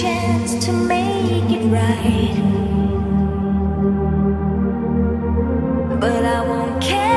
chance to make it right. But I won't care.